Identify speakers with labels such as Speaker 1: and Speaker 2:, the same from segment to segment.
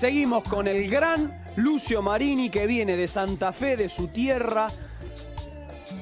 Speaker 1: Seguimos con el gran Lucio Marini que viene de Santa Fe, de su tierra,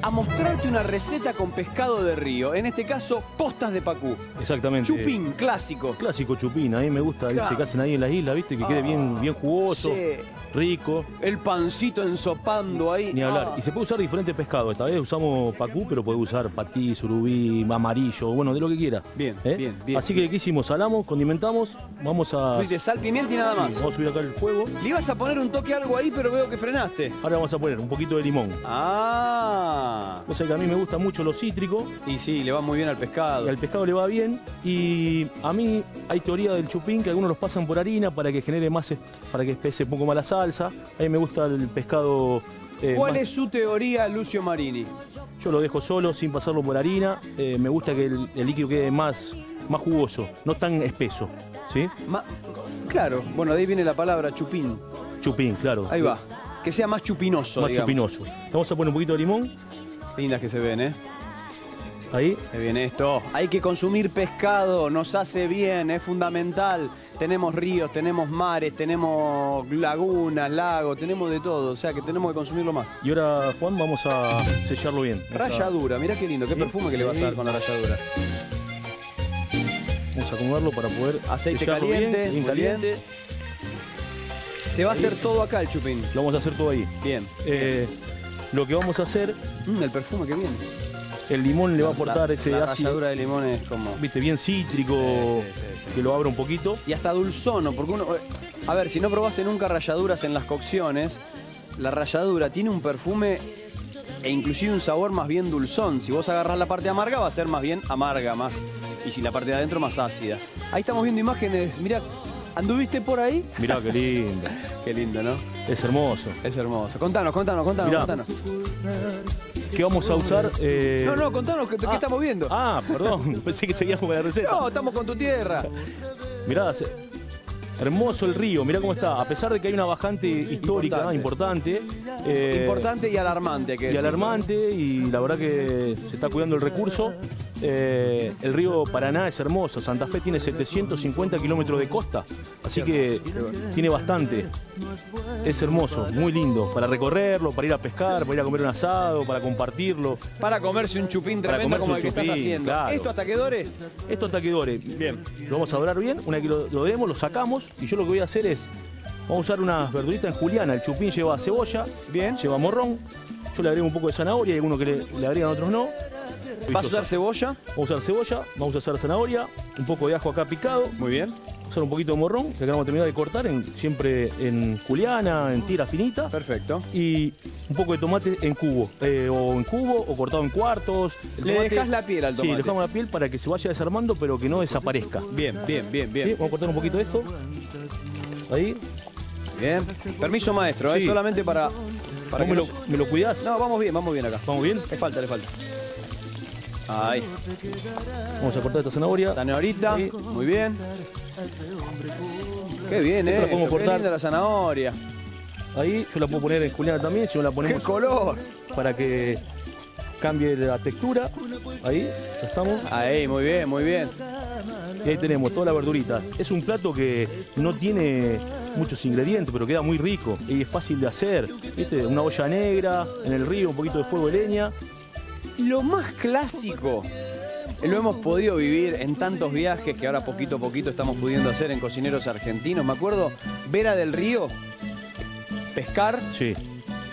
Speaker 1: a mostrarte una receta con pescado de río. En este caso, postas de pacú.
Speaker 2: Exactamente.
Speaker 1: Chupín, clásico.
Speaker 2: Clásico chupín, a mí me gusta
Speaker 1: Claro.
Speaker 2: ese que hacen ahí en las islas, ¿viste? Que quede bien, bien jugoso,
Speaker 1: Sí.
Speaker 2: rico.
Speaker 1: El pancito ensopando ahí.
Speaker 2: Ni hablar.
Speaker 1: Ah.
Speaker 2: Y se puede usar diferentes pescados. Esta vez usamos pacú, pero puede usar patí, surubí, amarillo, bueno, de lo que quiera.
Speaker 1: Bien,
Speaker 2: ¿Eh?
Speaker 1: bien, bien.
Speaker 2: Así que, ¿qué hicimos? Salamos, condimentamos, vamos a...
Speaker 1: Fuiste sal, pimienta y nada más.
Speaker 2: Vamos a subir acá el fuego.
Speaker 1: Le ibas a poner un toque algo ahí, pero veo que frenaste.
Speaker 2: Ahora vamos a poner un poquito de limón.
Speaker 1: Ah.
Speaker 2: O sea que a mí me gusta mucho lo cítrico,
Speaker 1: Y sí, le va muy bien al pescado.
Speaker 2: y al pescado le va bien. Y a mí hay teoría del chupín que algunos los pasan por harina para que genere más, para que espese un poco más la salsa. A mí me gusta el pescado... eh,
Speaker 1: ¿Cuál
Speaker 2: más-
Speaker 1: es su teoría, Lucio Marini?
Speaker 2: Yo lo dejo solo, sin pasarlo por harina. Eh, me gusta que el, el líquido quede más, más jugoso, no tan espeso. ¿Sí?
Speaker 1: Ma- claro, bueno, de ahí viene la palabra chupín.
Speaker 2: Chupín, claro.
Speaker 1: Ahí va. Que sea más chupinoso,
Speaker 2: Más
Speaker 1: digamos.
Speaker 2: chupinoso. Vamos a poner un poquito de limón.
Speaker 1: Lindas que se ven, ¿eh?
Speaker 2: Ahí.
Speaker 1: Qué bien esto. Hay que consumir pescado, nos hace bien, es fundamental. Tenemos ríos, tenemos mares, tenemos lagunas, lagos, tenemos de todo. O sea que tenemos que consumirlo más.
Speaker 2: Y ahora, Juan, vamos a sellarlo bien.
Speaker 1: Ralladura, mirá qué lindo, qué
Speaker 2: Sí.
Speaker 1: perfume que le vas a dar con la ralladura.
Speaker 2: Vamos a acomodarlo para poder
Speaker 1: Aceite caliente,
Speaker 2: bien, bien
Speaker 1: bien.
Speaker 2: caliente.
Speaker 1: Se va a hacer todo acá el chupín.
Speaker 2: Lo vamos a hacer todo ahí.
Speaker 1: Bien.
Speaker 2: Eh, lo que vamos a hacer,
Speaker 1: Mm, el perfume que viene.
Speaker 2: el limón le va a aportar
Speaker 1: La-
Speaker 2: ese
Speaker 1: la
Speaker 2: ácido,
Speaker 1: ralladura de limón es como...
Speaker 2: viste, bien cítrico,
Speaker 1: Sí, sí, sí, sí.
Speaker 2: que lo abra un poquito.
Speaker 1: Y hasta dulzono, porque uno... A ver, si no probaste nunca ralladuras en las cocciones, la ralladura tiene un perfume e inclusive un sabor más bien dulzón. Si vos agarrás la parte amarga va a ser más bien amarga, más... Y si la parte de adentro más ácida. Ahí estamos viendo imágenes, mira, ¿anduviste por ahí?
Speaker 2: Mirá qué lindo.
Speaker 1: Qué lindo, ¿no?
Speaker 2: es hermoso.
Speaker 1: Es hermoso. Contanos, contanos, contanos,
Speaker 2: Mirá.
Speaker 1: contanos.
Speaker 2: ¿Qué vamos a usar? Eh,
Speaker 1: No, no, contanos, ¿qué,
Speaker 2: ah,
Speaker 1: estamos viendo?
Speaker 2: Ah, perdón, pensé que seguíamos con la receta.
Speaker 1: No, estamos con tu tierra.
Speaker 2: Mirá, se- hermoso el río, mirá cómo está. A pesar de que hay una bajante histórica importante, eh,
Speaker 1: Importante y alarmante, que
Speaker 2: y alarmante, y la verdad que se está cuidando el recurso. Eh, el río Paraná es hermoso, Santa Fe tiene 750 kilómetros de costa, así que tiene bastante. Es hermoso, muy lindo, para recorrerlo, para ir a pescar, para ir a comer un asado, para compartirlo.
Speaker 1: Para comerse un chupín
Speaker 2: Para
Speaker 1: tremendo
Speaker 2: comerse
Speaker 1: como el que estás haciendo.
Speaker 2: claro.
Speaker 1: ¿Esto hasta que dore?
Speaker 2: Esto hasta que dore. Bien. Lo vamos a dorar bien. Una vez que lo, lo demos, lo sacamos. Y yo lo que voy a hacer es. Vamos a usar unas verduritas en juliana. El chupín lleva cebolla.
Speaker 1: Bien.
Speaker 2: Lleva morrón. Yo le agrego un poco de zanahoria. Hay algunos que le, le agregan, otros no.
Speaker 1: ¿Vas a usar cebolla?
Speaker 2: Vamos a usar cebolla. Vamos a usar zanahoria. Un poco de ajo acá picado.
Speaker 1: Muy bien.
Speaker 2: Vamos a usar un poquito de morrón. Que vamos a terminar de cortar. En, siempre en juliana, en tira finita.
Speaker 1: Perfecto.
Speaker 2: Y un poco de tomate en cubo. eh, o en cubo o cortado en cuartos. El
Speaker 1: Le
Speaker 2: tomate-
Speaker 1: dejás la piel al
Speaker 2: Sí,
Speaker 1: tomate.
Speaker 2: le dejamos la piel para que se vaya desarmando, pero que no desaparezca.
Speaker 1: Bien, bien, bien,
Speaker 2: Sí,
Speaker 1: bien.
Speaker 2: vamos a cortar un poquito de esto. Ahí.
Speaker 1: Bien. Permiso maestro, ¿eh?
Speaker 2: Sí.
Speaker 1: solamente para... para
Speaker 2: ¿Vos me
Speaker 1: que
Speaker 2: lo, me lo cuidás?
Speaker 1: se- No, vamos bien, vamos bien acá.
Speaker 2: ¿Vamos bien?
Speaker 1: Le falta, le falta. Ahí.
Speaker 2: Vamos a cortar esta zanahoria.
Speaker 1: Zanahorita.
Speaker 2: Sí.
Speaker 1: Muy bien. Qué bien,
Speaker 2: Esta
Speaker 1: ¿eh?
Speaker 2: la podemos
Speaker 1: Qué
Speaker 2: cortar.
Speaker 1: linda la zanahoria.
Speaker 2: Ahí. Yo la puedo poner en juliana también, si no la
Speaker 1: ¡Qué
Speaker 2: ponemos
Speaker 1: color!
Speaker 2: para que cambie la textura. Ahí, ya estamos.
Speaker 1: Ahí, muy bien, muy bien.
Speaker 2: Y ahí tenemos toda la verdurita. Es un plato que no tiene muchos ingredientes, pero queda muy rico y es fácil de hacer. ¿Viste? Una olla negra, en el río, un poquito de fuego de leña.
Speaker 1: Lo más clásico lo hemos podido vivir en tantos viajes que ahora poquito a poquito estamos pudiendo hacer en cocineros argentinos. Me acuerdo, Vera del Río, pescar.
Speaker 2: Sí.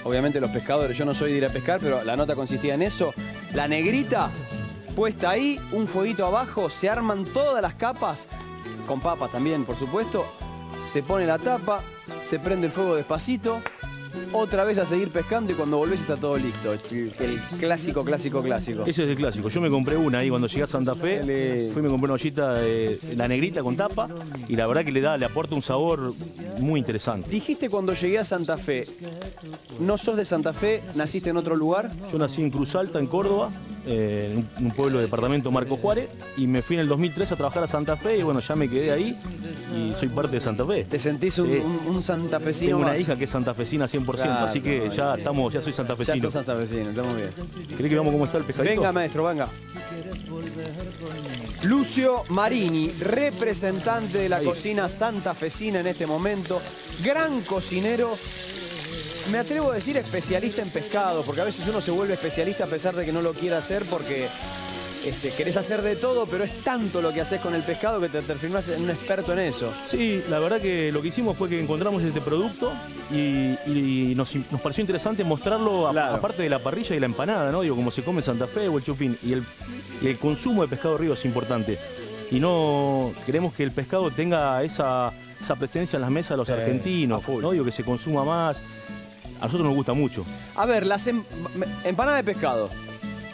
Speaker 1: Obviamente los pescadores, yo no soy de ir a pescar, pero la nota consistía en eso. La negrita puesta ahí, un fueguito abajo, se arman todas las capas, con papas también, por supuesto. Se pone la tapa, se prende el fuego despacito, otra vez a seguir pescando y cuando volvés está todo listo. El, el clásico, clásico, clásico.
Speaker 2: Ese es el clásico. Yo me compré una ahí cuando llegué a Santa Fe. Fui y me compré una ollita de la negrita con tapa y la verdad que le da, le aporta un sabor muy interesante.
Speaker 1: Dijiste cuando llegué a Santa Fe, ¿no sos de Santa Fe? ¿Naciste en otro lugar?
Speaker 2: Yo nací en Cruz Alta, en Córdoba, eh, en un- pueblo de departamento Marco Juárez, y me fui en el 2003 a trabajar a Santa Fe, y bueno, ya me quedé ahí y soy parte de Santa Fe.
Speaker 1: ¿Te sentís un,
Speaker 2: Sí.
Speaker 1: un- un santafesino
Speaker 2: Tengo una
Speaker 1: más?
Speaker 2: hija que es santafesina 100%,
Speaker 1: Claro,
Speaker 2: así que ya estamos, ya soy
Speaker 1: Ya
Speaker 2: santafesino.
Speaker 1: sos santafesino, estamos bien.
Speaker 2: ¿Querés que veamos cómo está el pescadito?
Speaker 1: Venga, maestro, venga. Lucio Marini, representante de la
Speaker 2: Ahí.
Speaker 1: cocina santafesina en este momento, gran cocinero. Me atrevo a decir especialista en pescado, porque a veces uno se vuelve especialista a pesar de que no lo quiera hacer porque este, querés hacer de todo, pero es tanto lo que haces con el pescado que te transformás en un experto en eso.
Speaker 2: Sí, la verdad que lo que hicimos fue que encontramos este producto y, y nos, nos pareció interesante mostrarlo
Speaker 1: Claro.
Speaker 2: aparte de la parrilla y la empanada, ¿no? Digo, como se come en Santa Fe o el chupín. Y el, y el consumo de pescado río es importante. Y no queremos que el pescado tenga esa, esa presencia en las mesas de los
Speaker 1: Sí,
Speaker 2: argentinos. ¿no? Digo, que se consuma más. A nosotros nos gusta mucho.
Speaker 1: A ver, las em- empanadas de pescado.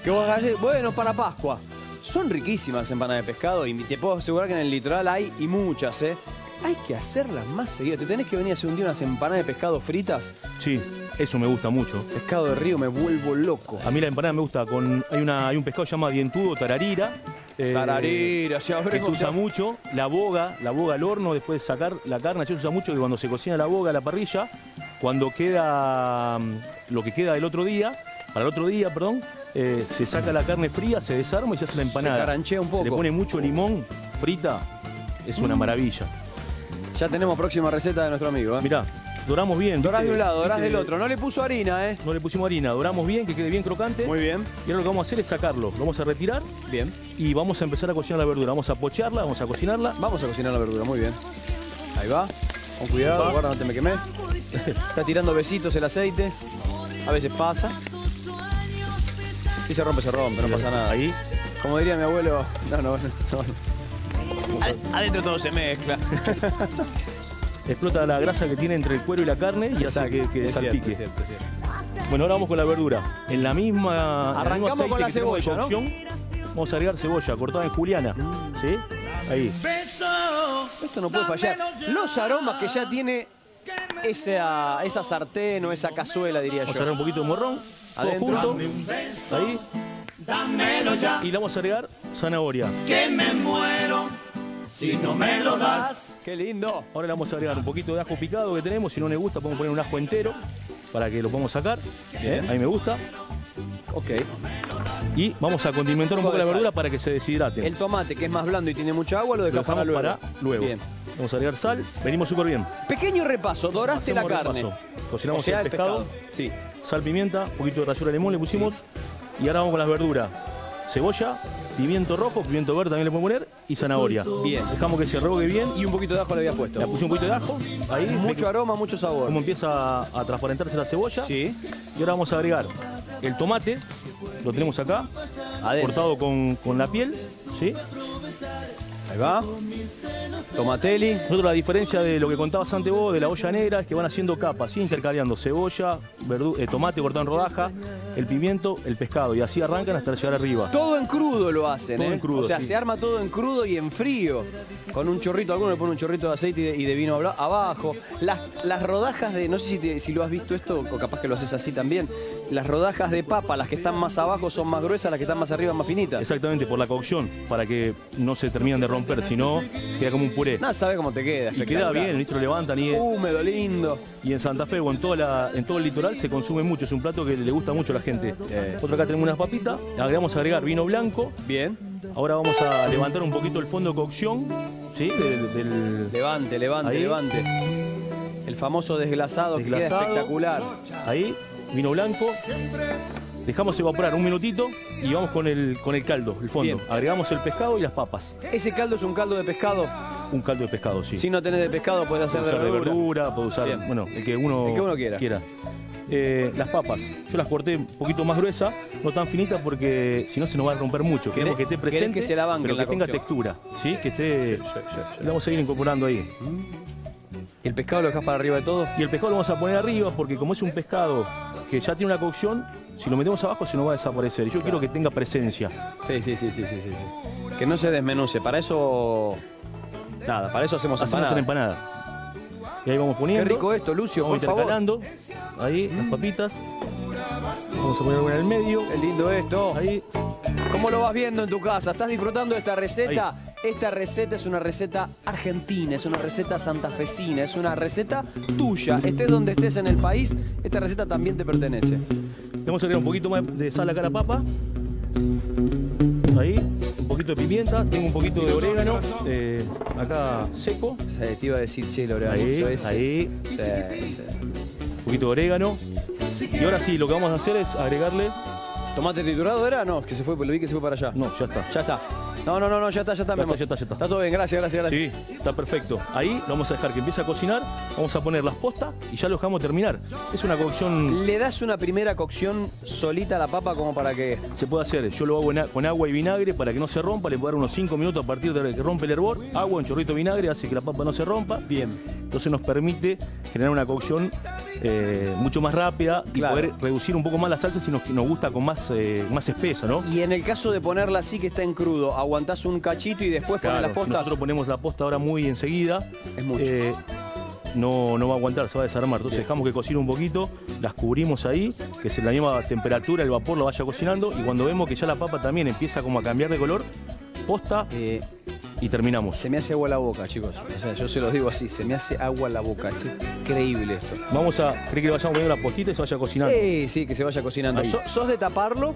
Speaker 1: Que vos agarrés, bueno, para Pascua. Son riquísimas empanadas de pescado y te puedo asegurar que en el litoral hay y muchas, ¿eh? Hay que hacerlas más seguidas. Te tenés que venir a hacer un día unas empanadas de pescado fritas.
Speaker 2: Sí, eso me gusta mucho.
Speaker 1: Pescado de río, me vuelvo loco.
Speaker 2: A mí la empanada me gusta con. Hay, una, hay un pescado llamado dientudo, tararira. eh,
Speaker 1: Tararira, ya
Speaker 2: que se usa mucho, la boga, la boga al horno, después de sacar la carne, se usa mucho que cuando se cocina la boga a la parrilla, cuando queda mm, lo que queda del otro día, para el otro día, perdón, eh, se saca la carne fría, se desarma y se hace la empanada.
Speaker 1: caranchea un poco.
Speaker 2: Se le pone mucho limón, frita, es una maravilla.
Speaker 1: Ya tenemos próxima receta de nuestro amigo, ¿eh?
Speaker 2: Mirá, doramos bien.
Speaker 1: Dorás de un lado, dorás del otro. No le puso harina, ¿eh?
Speaker 2: No le pusimos harina, doramos bien, que quede bien crocante.
Speaker 1: Muy bien.
Speaker 2: Y ahora lo que vamos a hacer es sacarlo. Lo vamos a retirar
Speaker 1: Bien.
Speaker 2: y vamos a empezar a cocinar la verdura. Vamos a pocharla, vamos a cocinarla.
Speaker 1: Vamos a cocinar la verdura, muy bien. Ahí va. Con cuidado, guarda, no te me quemé. Está tirando besitos el aceite. A veces pasa. Si se rompe, se rompe, no pasa nada.
Speaker 2: Ahí.
Speaker 1: Como diría mi abuelo, no, no, no. Ad- Adentro todo se mezcla.
Speaker 2: Explota la grasa que tiene entre el cuero y la carne y hace que, que
Speaker 1: Es cierto,
Speaker 2: salpique.
Speaker 1: es cierto, es cierto.
Speaker 2: Bueno, ahora vamos con la verdura. En la misma. en el mismo
Speaker 1: Arrancamos con la cebolla, ¿no?
Speaker 2: Vamos a agregar cebolla cortada en juliana. ¿Sí? Ahí.
Speaker 1: Esto no puede fallar. Los aromas que ya tiene esa, esa sartén o esa cazuela, diría
Speaker 2: Vamos a
Speaker 1: yo.
Speaker 2: agregar un poquito de morrón.
Speaker 1: Adentro.
Speaker 2: Ahí. Y le vamos a agregar zanahoria.
Speaker 1: Qué lindo.
Speaker 2: Ahora le vamos a agregar un poquito de ajo picado que tenemos. Si no le gusta, podemos poner un ajo entero para que lo podamos sacar.
Speaker 1: Bien.
Speaker 2: A mí me gusta.
Speaker 1: Ok.
Speaker 2: Y vamos a condimentar un
Speaker 1: poco
Speaker 2: la verdura para que se deshidrate.
Speaker 1: El tomate, que es más blando y tiene mucha agua, lo
Speaker 2: Lo
Speaker 1: dejamos para luego.
Speaker 2: para luego.
Speaker 1: Bien.
Speaker 2: Vamos a agregar sal. Venimos súper bien.
Speaker 1: Pequeño repaso, doraste la carne.
Speaker 2: repaso. Cocinamos
Speaker 1: O sea,
Speaker 2: el pescado.
Speaker 1: Sí.
Speaker 2: Sal, pimienta, un poquito de rallura de limón le pusimos. Y ahora vamos con las verduras. Cebolla, pimiento rojo, pimiento verde también le podemos poner y zanahoria.
Speaker 1: Bien.
Speaker 2: Dejamos que se rehogue bien.
Speaker 1: Y un poquito de ajo le había puesto.
Speaker 2: Le puse un poquito de ajo. Ahí,
Speaker 1: Mucho aroma, mucho sabor.
Speaker 2: como empieza a transparentarse la cebolla.
Speaker 1: Sí.
Speaker 2: Y ahora vamos a agregar el tomate. Lo tenemos acá.
Speaker 1: Adentro.
Speaker 2: Cortado con, con la piel. ¿sí?
Speaker 1: Ahí va. Tomateli.
Speaker 2: Nosotros la diferencia de lo que contabas antes vos de la olla negra es que van haciendo capas, ¿sí? intercambiando cebolla, verdu- eh, tomate cortado en rodaja, el pimiento, el pescado y así arrancan hasta llegar arriba.
Speaker 1: Todo en crudo lo hacen,
Speaker 2: Todo
Speaker 1: ¿eh?
Speaker 2: en crudo,
Speaker 1: O sea,
Speaker 2: sí.
Speaker 1: se arma todo en crudo y en frío. Con un chorrito, alguno le pone un chorrito de aceite y de, y de vino abajo. Las, las rodajas de, no sé si, te- si lo has visto esto, o capaz que lo haces así también. Las rodajas de papa, las que están más abajo son más gruesas, las que están más arriba más finitas.
Speaker 2: Exactamente, por la cocción, para que no se terminen de romper, si no, queda como un puré.
Speaker 1: Nada, sabe cómo te queda.
Speaker 2: Y queda bien, ¿viste? Lo levantan y,
Speaker 1: Húmedo, lindo.
Speaker 2: y en Santa Fe o en, toda la- en todo el litoral se consume mucho, es un plato que le gusta mucho a la gente.
Speaker 1: Eh.
Speaker 2: Otro acá tenemos unas papitas, agregamos a agregar vino blanco,
Speaker 1: Bien.
Speaker 2: ahora vamos a levantar un poquito el fondo de cocción, ¿sí? Del, del-
Speaker 1: Levante, levante,
Speaker 2: Ahí.
Speaker 1: levante. El famoso desglasado, que queda
Speaker 2: Desglasado.
Speaker 1: espectacular.
Speaker 2: Ahí, vino blanco. Dejamos evaporar un minutito y vamos con el, con el caldo, el fondo.
Speaker 1: Bien.
Speaker 2: Agregamos el pescado y las papas.
Speaker 1: Ese caldo es un caldo de pescado.
Speaker 2: Un caldo de pescado, sí.
Speaker 1: Si no tenés de pescado, puedes hacer
Speaker 2: puede
Speaker 1: de
Speaker 2: usar de
Speaker 1: verdura.
Speaker 2: verdura, puede usar,
Speaker 1: Bien.
Speaker 2: bueno, el que uno,
Speaker 1: El que uno quiera.
Speaker 2: Eh, las papas, yo las corté un poquito más gruesas, no tan finitas porque si no se nos va a romper mucho. Queremos que esté presente,
Speaker 1: que se la
Speaker 2: pero
Speaker 1: la
Speaker 2: que tenga textura, ¿sí? Que esté... Le vamos a ir incorporando ahí.
Speaker 1: ¿Y el pescado lo dejas para arriba de todo?
Speaker 2: Y el pescado lo vamos a poner arriba porque como es un pescado que ya tiene una cocción, si lo metemos abajo se nos va a desaparecer. Y yo quiero que tenga presencia.
Speaker 1: Sí, sí, sí, sí, sí, sí. Que no se desmenuce. Para eso. Nada, para eso hacemos
Speaker 2: Hacemos
Speaker 1: empanada.
Speaker 2: una empanada. Y ahí vamos
Speaker 1: Qué
Speaker 2: poniendo.
Speaker 1: rico esto, Lucio,
Speaker 2: Vamos
Speaker 1: por favor.
Speaker 2: intercalando. Ahí, las papitas. Vamos a poner una en el medio.
Speaker 1: Qué lindo esto.
Speaker 2: Ahí.
Speaker 1: ¿Cómo lo vas viendo en tu casa? ¿Estás disfrutando de esta receta? Esta receta es una receta argentina, es una receta santafesina, es una receta tuya. Estés donde estés en el país, esta receta también te pertenece.
Speaker 2: Vamos a agregar un poquito más de sal a cara papa. Ahí, un poquito de pimienta, tengo un poquito de orégano, eh, acá seco.
Speaker 1: te iba a decir, che, el orégano.
Speaker 2: Ahí,
Speaker 1: ese.
Speaker 2: ahí,
Speaker 1: Sí, sí.
Speaker 2: un poquito de orégano. Y ahora sí, lo que vamos a hacer es agregarle...
Speaker 1: ¿Tomate triturado era? No, que se fue, lo vi que se fue para allá.
Speaker 2: No, ya está.
Speaker 1: Ya está. No, no, no, no, ya está, ya está,
Speaker 2: Ya está, ya está, ya está.
Speaker 1: Está todo bien, gracias, gracias, gracias.
Speaker 2: Sí, está perfecto. Ahí lo vamos a dejar que empiece a cocinar, vamos a poner las postas y ya lo dejamos terminar. Es una cocción,
Speaker 1: ¿Le das una primera cocción solita a la papa como para que...
Speaker 2: se puede hacer, yo lo hago con agua y vinagre para que no se rompa, le puedo dar unos 5 minutos a partir de que rompe el hervor, agua, un chorrito de vinagre, hace que la papa no se rompa.
Speaker 1: Bien.
Speaker 2: Entonces nos permite generar una cocción eh, mucho más rápida y
Speaker 1: Claro.
Speaker 2: poder reducir un poco más la salsa si nos, nos gusta con más, eh, más espesa, ¿no?
Speaker 1: Y en el caso de ponerla así que está en crudo, aguantás un cachito y después pones
Speaker 2: Claro,
Speaker 1: las
Speaker 2: si
Speaker 1: postas.
Speaker 2: nosotros ponemos la posta ahora muy enseguida.
Speaker 1: Es mucho.
Speaker 2: eh, no, no va a aguantar, se va a desarmar. Entonces dejamos que cocine un poquito, las cubrimos ahí, que se la misma temperatura, el vapor lo vaya cocinando. Y cuando vemos que ya la papa también empieza como a cambiar de color, posta
Speaker 1: Eh,
Speaker 2: y terminamos.
Speaker 1: se me hace agua la boca, chicos. O sea, yo se los digo así, se me hace agua la boca. Es increíble esto.
Speaker 2: Vamos a, ¿cree que le vayamos poniendo la postita y se vaya cocinando?
Speaker 1: Sí, sí, que se vaya cocinando. So- ¿Sos de taparlo?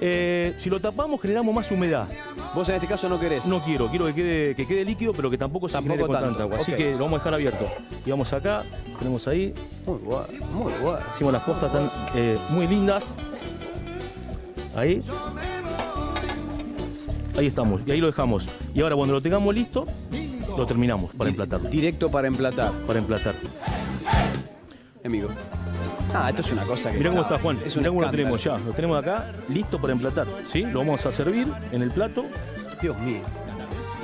Speaker 2: Eh, si lo tapamos generamos más humedad.
Speaker 1: Vos en este caso no querés.
Speaker 2: No quiero, quiero que quede, que quede líquido, pero que tampoco se
Speaker 1: Tampoco
Speaker 2: genere con tanta agua. Así que lo vamos a dejar abierto. Y vamos acá, tenemos ahí,
Speaker 1: Muy bueno, muy bueno.
Speaker 2: hicimos las postas están eh, muy lindas. Ahí. Ahí estamos, y ahí lo dejamos. Y ahora cuando lo tengamos listo, lo terminamos para emplatar.
Speaker 1: Directo para emplatar,
Speaker 2: Para emplatar.
Speaker 1: amigo. Ah, esto es una cosa que.
Speaker 2: Mirá cómo está Juan,
Speaker 1: Es
Speaker 2: mirá cómo lo tenemos ya. Lo tenemos acá, listo para emplatar. ¿Sí? Lo vamos a servir en el plato.
Speaker 1: Dios mío.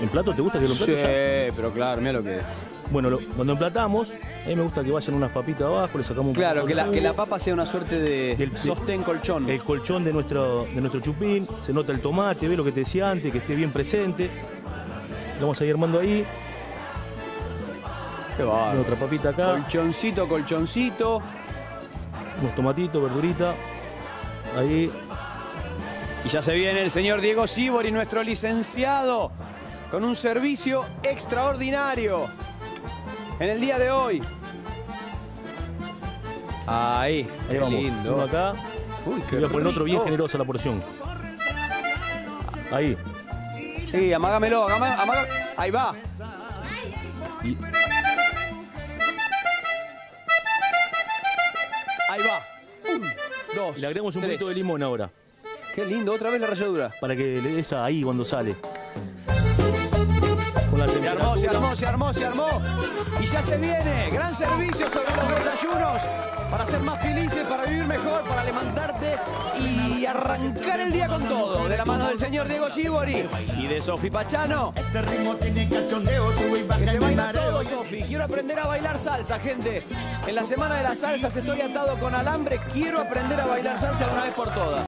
Speaker 2: ¿En plato te gusta que lo
Speaker 1: Sí,
Speaker 2: emplate ya?
Speaker 1: pero claro, mira lo que es.
Speaker 2: Bueno, lo- cuando emplatamos, a mí me gusta que vayan unas papitas abajo, le sacamos un
Speaker 1: Claro, que la, que la papa sea una suerte de
Speaker 2: Del-
Speaker 1: sostén colchón.
Speaker 2: el colchón de nuestro, de nuestro chupín, se nota el tomate, ve lo que te decía antes, que esté bien presente. Lo vamos a ir armando ahí,
Speaker 1: Qué bárbaro.
Speaker 2: otra papita acá,
Speaker 1: Colchoncito, colchoncito.
Speaker 2: unos tomatitos, verdurita, ahí,
Speaker 1: Y ya se viene el señor Diego Sibori, nuestro licenciado, con un servicio extraordinario en el día de hoy. Ahí,
Speaker 2: ahí
Speaker 1: qué
Speaker 2: vamos,
Speaker 1: lindo.
Speaker 2: uno acá,
Speaker 1: Uy,
Speaker 2: y voy a poner otro bien
Speaker 1: rico.
Speaker 2: generosa la porción. Ahí,
Speaker 1: Sí, amágamelo, amá- amaga- Ahí va.
Speaker 2: y
Speaker 1: Ahí va. Un, dos.
Speaker 2: le agregamos un
Speaker 1: tres.
Speaker 2: poquito de limón ahora,
Speaker 1: Qué lindo, otra vez la ralladura.
Speaker 2: para que le des ahí cuando sale.
Speaker 1: Armó, se armó, se armó, se armó. Y ya se viene. Gran servicio sobre los desayunos. Para ser más felices, para vivir mejor, para levantarte y arrancar el día con todo. De la mano del señor Diego Chibori y de Sofi Pachano.
Speaker 3: Este ritmo tiene cachondeo, sube y baja
Speaker 1: Que se baila todo, Sofi. Quiero aprender a bailar salsa, gente. En la semana de las salsas estoy atado con alambre. Quiero aprender a bailar salsa de una vez por todas.